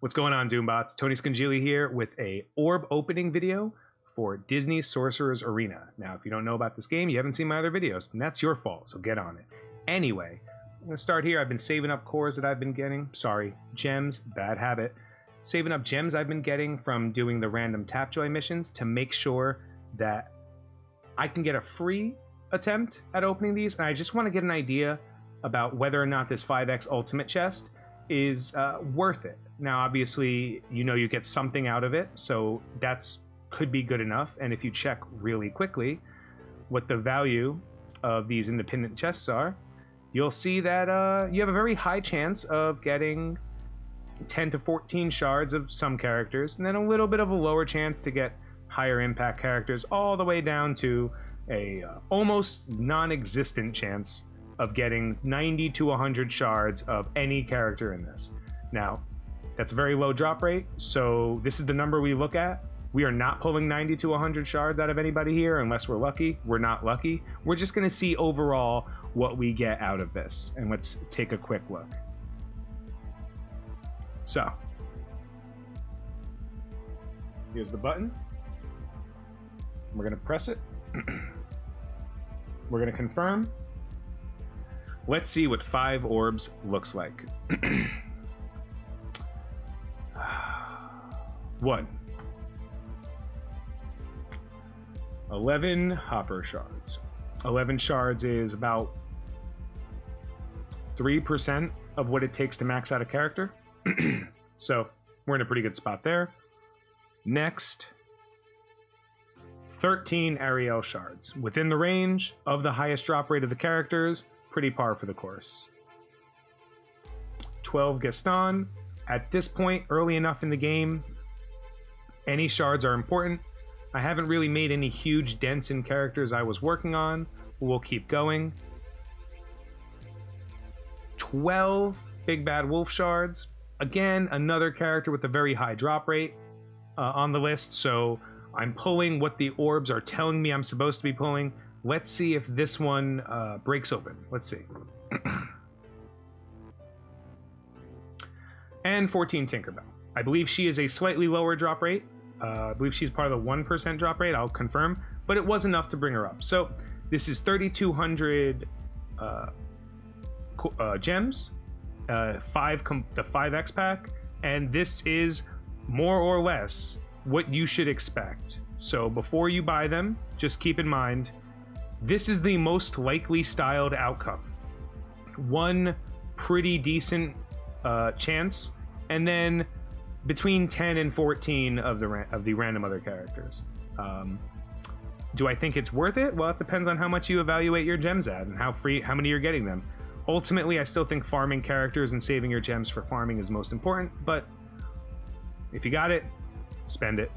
What's going on, Doombots? Tony Scungili here with a orb opening video for Disney Sorcerer's Arena. Now, if you don't know about this game, you haven't seen my other videos, and that's your fault, so get on it. Anyway, I'm to start here. I've been saving up cores that I've been getting. Sorry, gems, bad habit. Saving up gems I've been getting from doing the random Tapjoy missions to make sure that I can get a free attempt at opening these, and I just want to get an idea about whether or not this 5x ultimate chest is uh, worth it. Now, obviously, you know you get something out of it, so that's could be good enough. And if you check really quickly what the value of these independent chests are, you'll see that uh, you have a very high chance of getting 10 to 14 shards of some characters, and then a little bit of a lower chance to get higher impact characters, all the way down to a uh, almost non-existent chance of getting 90 to 100 shards of any character in this. Now, that's a very low drop rate, so this is the number we look at. We are not pulling 90 to 100 shards out of anybody here unless we're lucky. We're not lucky. We're just going to see overall what we get out of this. And let's take a quick look. So, here's the button. We're going to press it. We're going to confirm. Let's see what five orbs looks like. One. 11 hopper shards. 11 shards is about 3% of what it takes to max out a character. so we're in a pretty good spot there. Next, 13 Ariel shards. Within the range of the highest drop rate of the characters, pretty par for the course. 12 Gaston. At this point, early enough in the game, any shards are important. I haven't really made any huge dents in characters I was working on. We'll keep going. 12 Big Bad Wolf shards. Again, another character with a very high drop rate uh, on the list, so I'm pulling what the orbs are telling me I'm supposed to be pulling. Let's see if this one uh, breaks open. Let's see. and 14 Tinkerbell. I believe she is a slightly lower drop rate. Uh, I believe she's part of the 1% drop rate. I'll confirm. But it was enough to bring her up. So this is 3,200 uh, uh, gems, uh, five the 5x pack, and this is more or less what you should expect. So before you buy them, just keep in mind this is the most likely styled outcome. One pretty decent uh, chance, and then between 10 and 14 of the of the random other characters. Um, do I think it's worth it? Well, it depends on how much you evaluate your gems at and how free how many you're getting them. Ultimately, I still think farming characters and saving your gems for farming is most important, but if you got it, spend it.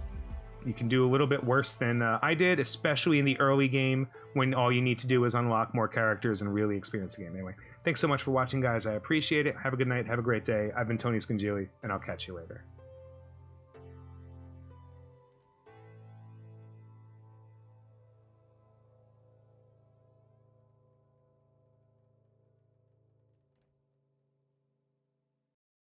You can do a little bit worse than uh, I did, especially in the early game when all you need to do is unlock more characters and really experience the game. Anyway, thanks so much for watching, guys. I appreciate it. Have a good night. Have a great day. I've been Tony Scungili, and I'll catch you later.